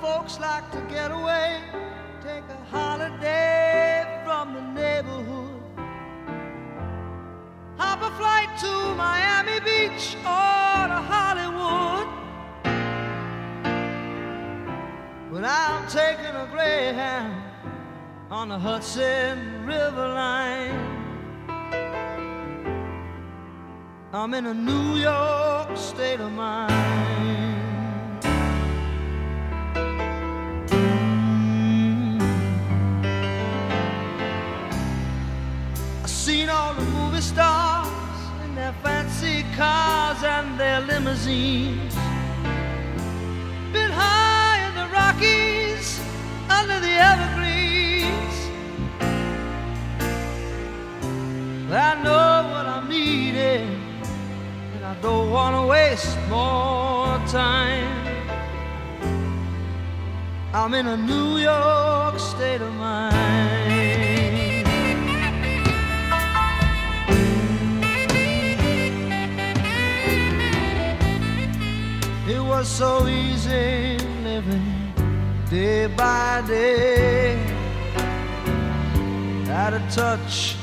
folks like to get away, take a holiday from the neighborhood. Hop a flight to Miami Beach or to Hollywood. But I'm taking a Greyhound on the Hudson River line. I'm in a New York state of mind. Cars and their limousines. Been high in the Rockies under the evergreens. I know what I'm needing, and I don't want to waste more time. I'm in a New York state of mind. Was so easy living day by day. Out of touch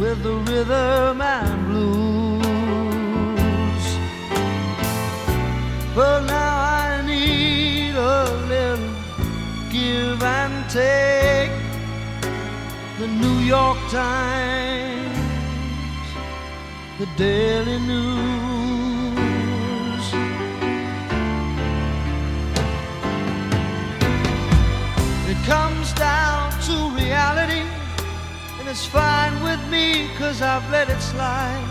with the rhythm and blues. But now I need a little give and take. The New York Times, the Daily News. It's fine with me, cause I've let it slide.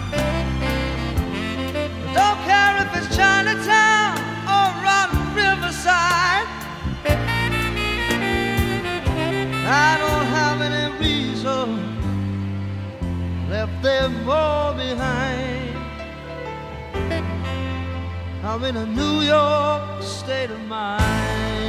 I don't care if it's Chinatown or Rotten Riverside. I don't have any reason left them all behind. I'm in a New York state of mind.